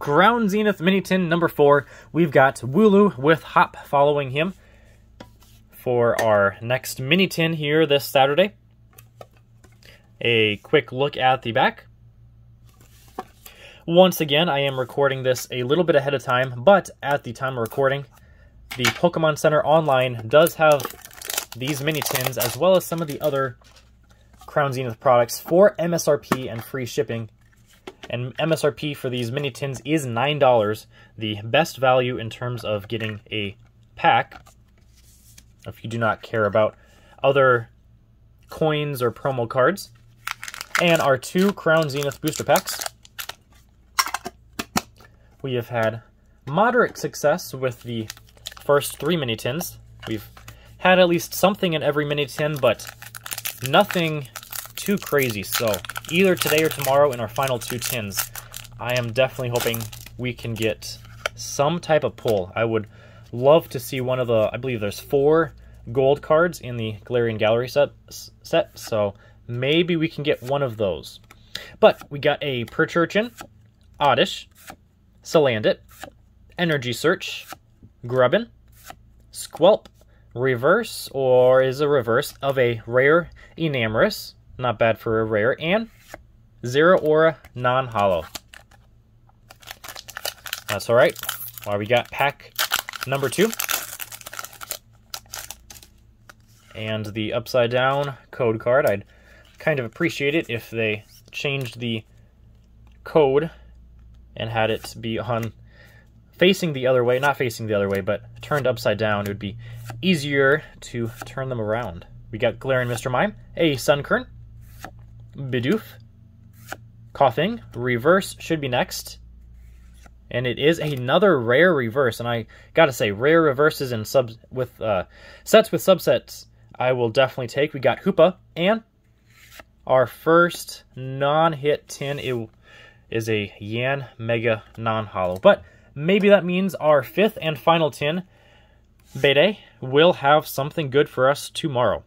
Crown Zenith Mini Tin number four. We've got Wooloo with Hop following him for our next mini tin here this Saturday. A quick look at the back. Once again, I am recording this a little bit ahead of time, but at the time of recording, the Pokemon Center Online does have these mini tins as well as some of the other Crown Zenith products for MSRP and free shipping. And MSRP for these mini tins is $9, the best value in terms of getting a pack if you do not care about other coins or promo cards. And our two Crown Zenith booster packs. We have had moderate success with the first three mini tins. We've had at least something in every mini tin, but nothing too crazy. So either today or tomorrow in our final two tins, I am definitely hoping we can get some type of pull. I would love to see one of the, I believe there's four gold cards in the Galarian Gallery set, set so maybe we can get one of those. But we got a Pincurchin, Oddish, Salandit, Energy Search, Grubbin, Squelp, Reverse, or is a reverse of a rare Enamorus, not bad for a rare, and Zero Aura non-holo. That's alright. Well, we got pack number two. And the upside down code card. I'd kind of appreciate it if they changed the code and had it be on facing the other way, not facing the other way, but turned upside down. It would be easier to turn them around. We got Galarian Mr. Mime, a Sunkern, Bidoof, Koffing. Reverse should be next. And it is another rare reverse, and I gotta say, rare reverses in subs with uh, sets with subsets I will definitely take. We got Hoopa, and our first non-hit tin is a Yan Mega non-holo. But maybe that means our fifth and final tin, Bede, will have something good for us tomorrow.